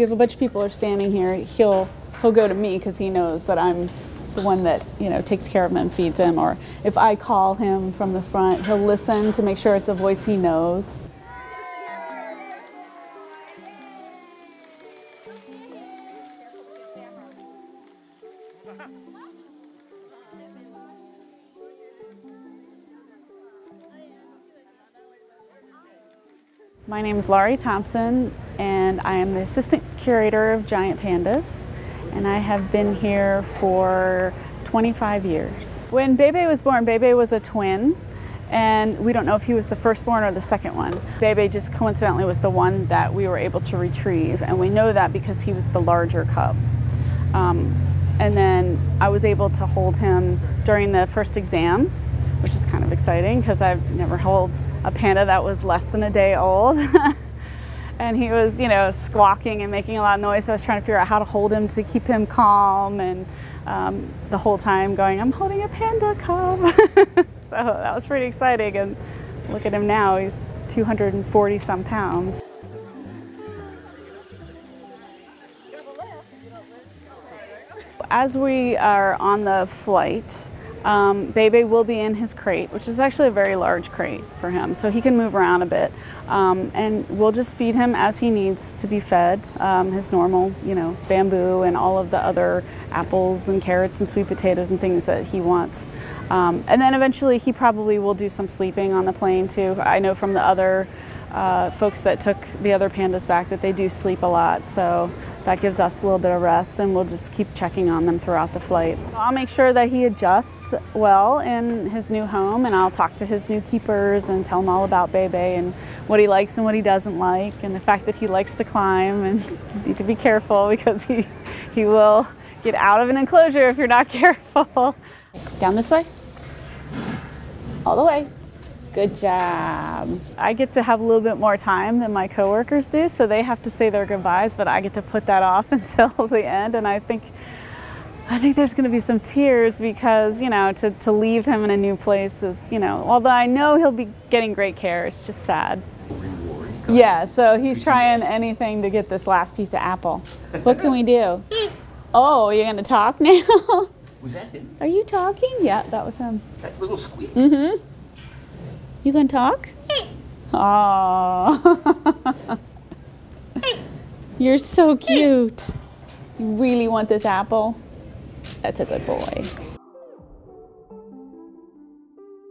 If a bunch of people are standing here, he'll he'll go to me because he knows that I'm the one that you know takes care of him and feeds him. Or if I call him from the front, he'll listen to make sure it's a voice he knows. My name is Laurie Thompson, and I am the assistant curator of Giant Pandas, and I have been here for 25 years. When Bei Bei was born, Bei Bei was a twin, and we don't know if he was the firstborn or the second one. Bei Bei just coincidentally was the one that we were able to retrieve, and we know that because he was the larger cub. Um, and then I was able to hold him during the first exam which is kind of exciting because I've never held a panda that was less than a day old. and he was, you know, squawking and making a lot of noise. So I was trying to figure out how to hold him to keep him calm and um, the whole time going, I'm holding a panda cub. so that was pretty exciting. And look at him now, he's 240 some pounds. As we are on the flight, um, Bei Bei will be in his crate, which is actually a very large crate for him, so he can move around a bit. Um, and we'll just feed him as he needs to be fed, um, his normal, you know, bamboo and all of the other apples and carrots and sweet potatoes and things that he wants. Um, and then eventually he probably will do some sleeping on the plane too. I know from the other uh, folks that took the other pandas back that they do sleep a lot. So that gives us a little bit of rest and we'll just keep checking on them throughout the flight. I'll make sure that he adjusts well in his new home and I'll talk to his new keepers and tell him all about Bei Bei and what he likes and what he doesn't like and the fact that he likes to climb and need to be careful because he, he will get out of an enclosure if you're not careful. Down this way. All the way. Good job. I get to have a little bit more time than my coworkers do, so they have to say their goodbyes, but I get to put that off until the end. And I think, I think there's going to be some tears because you know to to leave him in a new place is you know although I know he'll be getting great care, it's just sad. Yeah, so he's trying anything to get this last piece of apple. What can we do? Oh, you're going to talk now? Was that him? Are you talking? Yeah, that was him. That little squeak? Mm-hmm. You can talk? Oh. You're so cute. You really want this apple? That's a good boy.